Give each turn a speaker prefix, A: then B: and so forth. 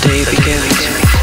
A: The day begins.